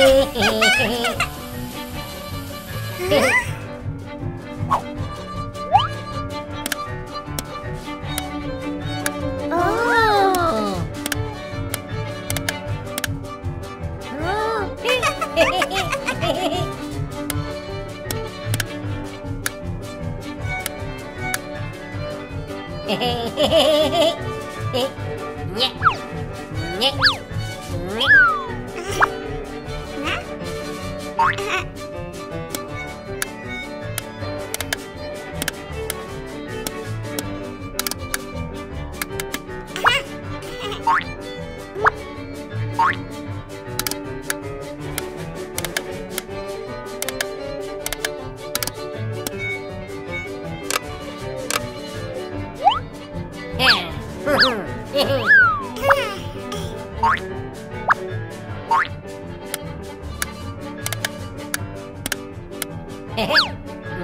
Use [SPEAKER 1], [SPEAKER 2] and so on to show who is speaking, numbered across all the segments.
[SPEAKER 1] nhẹ nhẹ nhẹ Bye.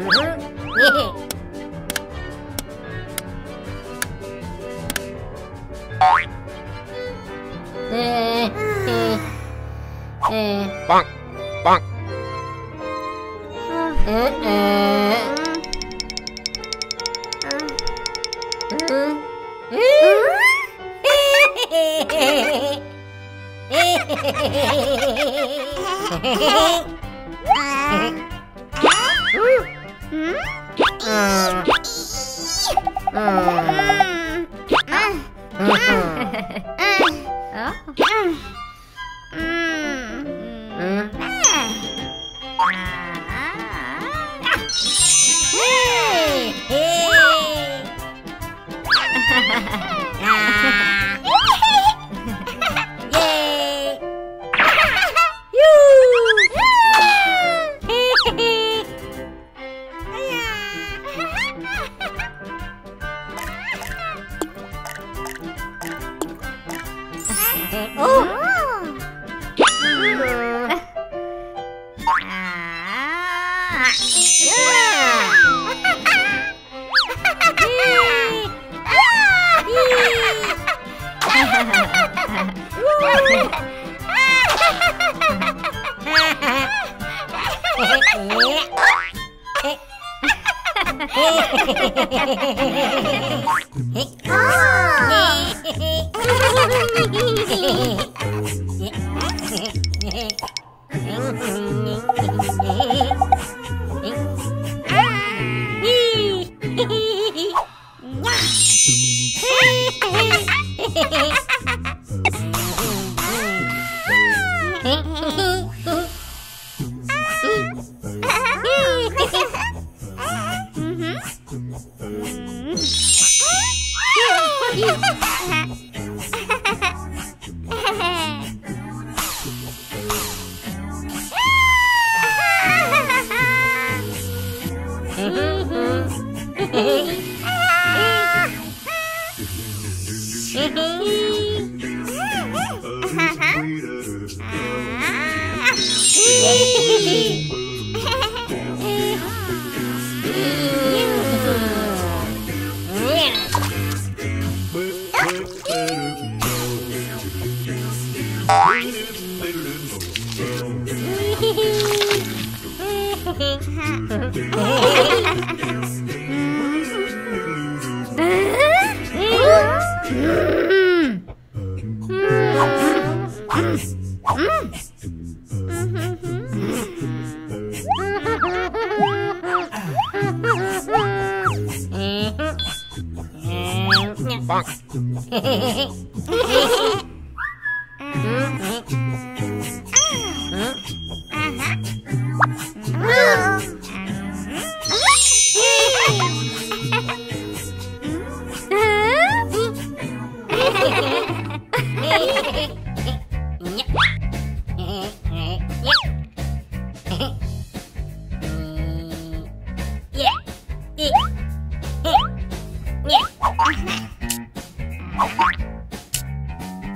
[SPEAKER 1] うん。 응. 어? 응. Ha ha ha. mm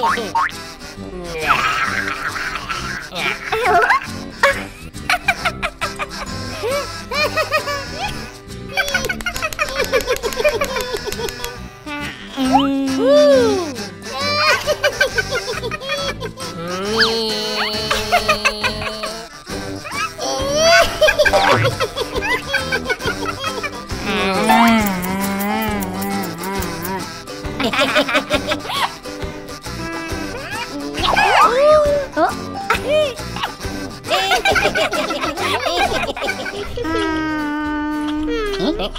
[SPEAKER 1] そう Oh,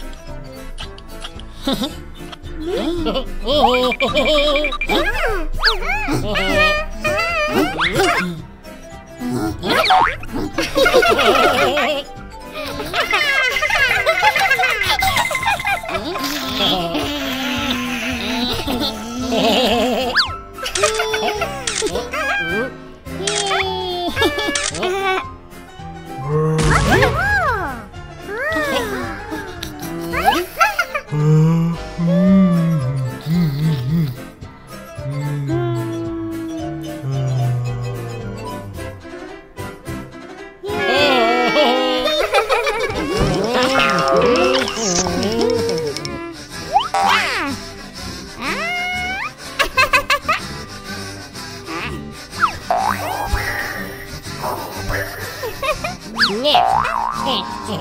[SPEAKER 1] Yeah.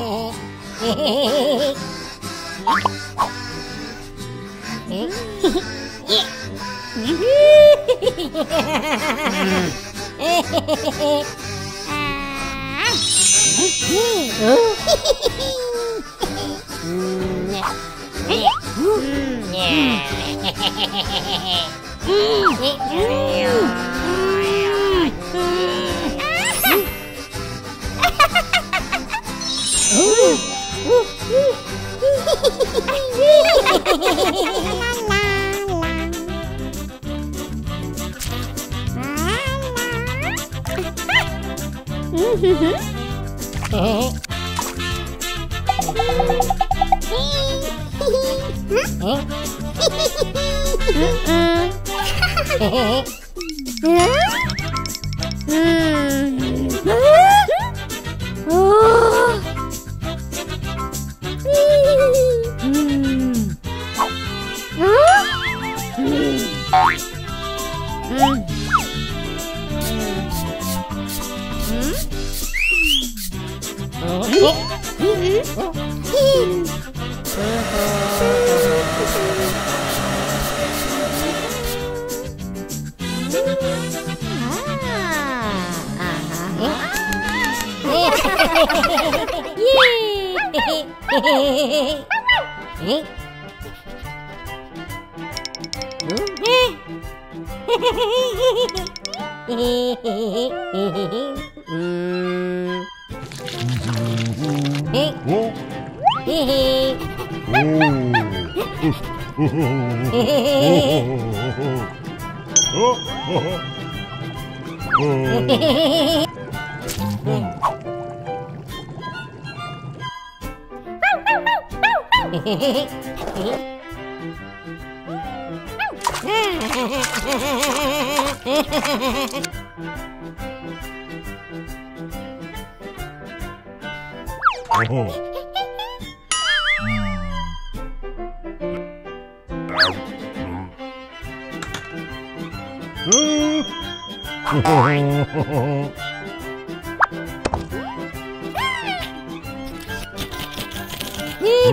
[SPEAKER 1] Mm. Mm. Hmm. 어? 어? 어? 어? 음. oh. Oh.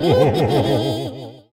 [SPEAKER 1] oh.